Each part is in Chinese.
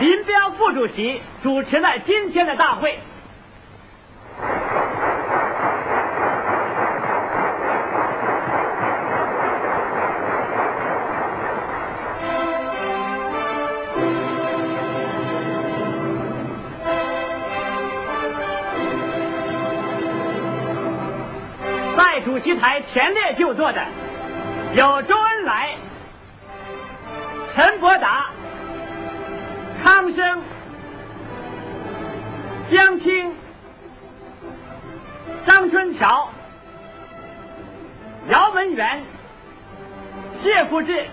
林彪副主席主持了今天的大会。在主席台前列就坐的有周恩来、陈伯达。康生、江青、张春桥、姚文元、谢富治、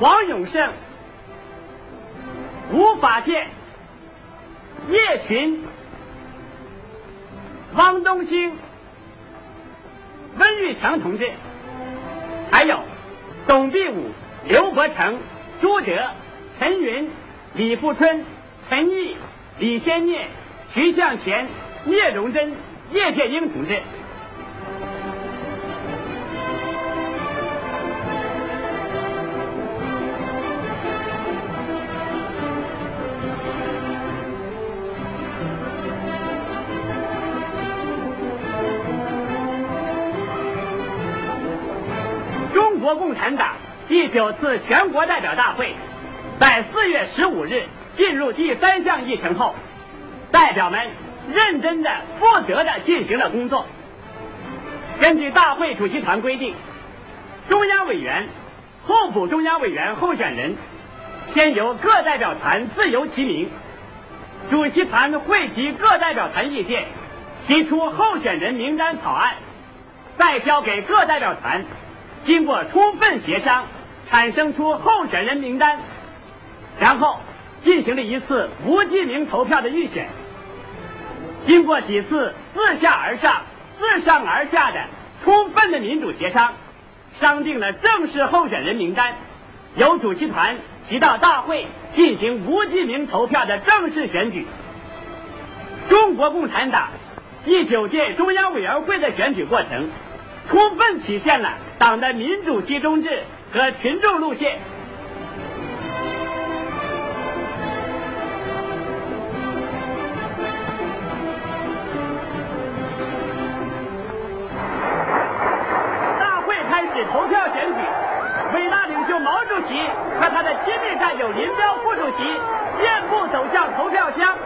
黄永胜、吴法建、叶群、汪东兴、温玉成同志，还有董必武、刘伯承、朱德。陈云、李富春、陈毅、李先念、徐向前、聂荣臻、叶剑英同志。中国共产党第九次全国代表大会。在四月十五日进入第三项议程后，代表们认真的、负责的进行了工作。根据大会主席团规定，中央委员、候补中央委员候选人先由各代表团自由提名，主席团汇集各代表团意见，提出候选人名单草案，再交给各代表团，经过充分协商，产生出候选人名单。然后进行了一次无记名投票的预选，经过几次自下而上、自上而下的充分的民主协商，商定了正式候选人名单，由主席团提到大会进行无记名投票的正式选举。中国共产党第九届中央委员会的选举过程，充分体现了党的民主集中制和群众路线。投票选举，伟大领袖毛主席和他的亲密战友林彪副主席健步走向投票箱。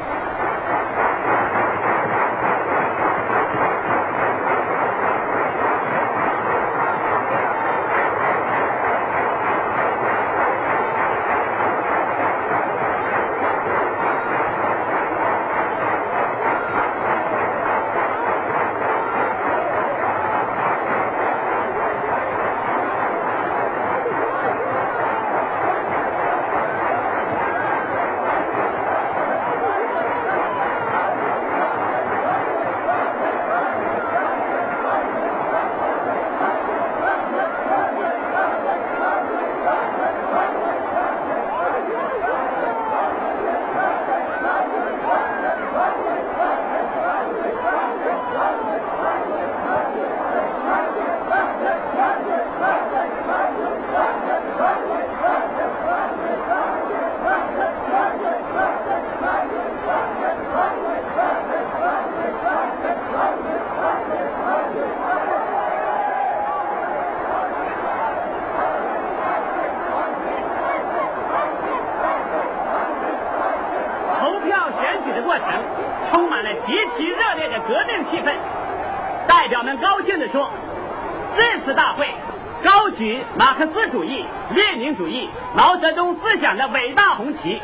极其热烈的革命气氛代表们高兴地说这次大会高举马克思主义列宁主义毛泽东思想的伟大红旗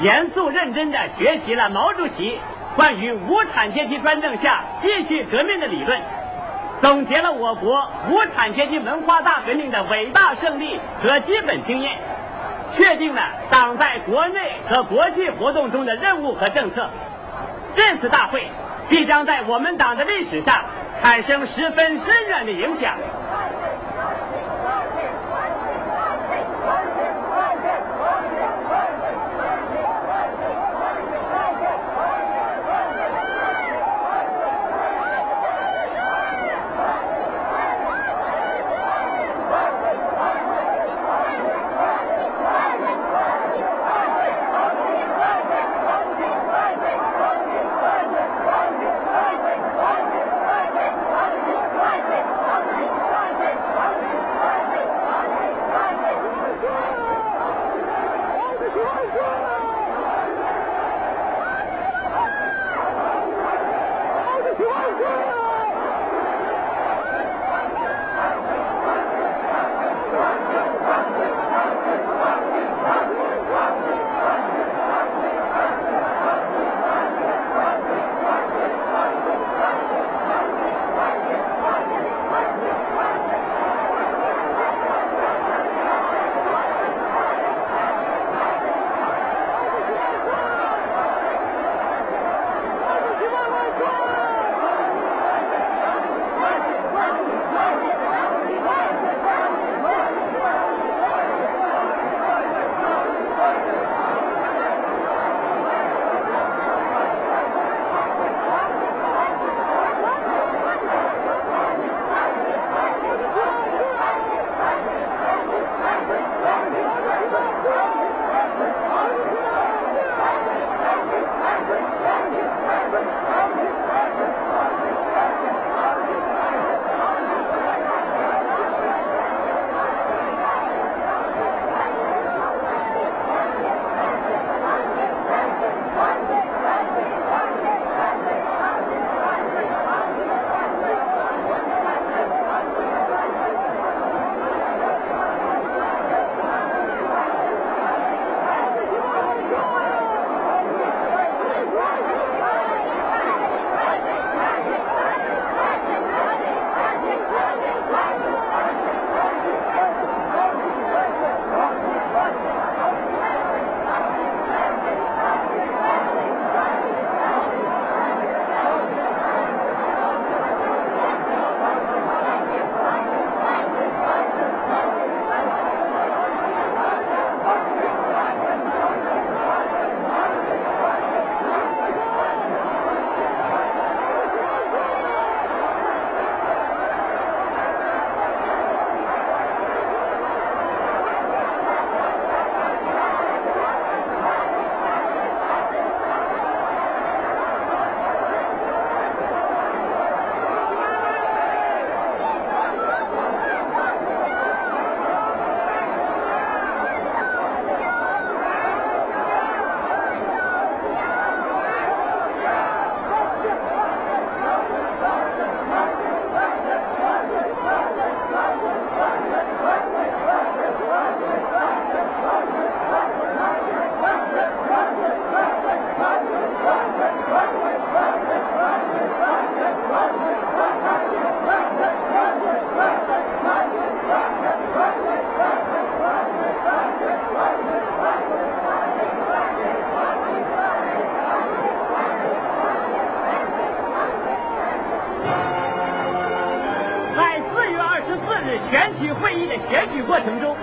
严肃认真的学习了毛主席关于无产阶级专政下继续革命的理论总结了我国无产阶级文化大革命的伟大胜利和基本经验确定了党在国内和国际活动中的任务和政策。这次大会必将在我们党的历史上产生十分深远的影响。选举过程中，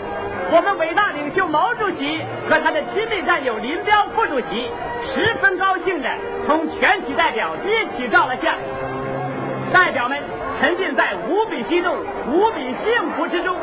我们伟大领袖毛主席和他的亲密战友林彪副主席十分高兴地同全体代表一起照了相。代表们沉浸在无比激动、无比幸福之中。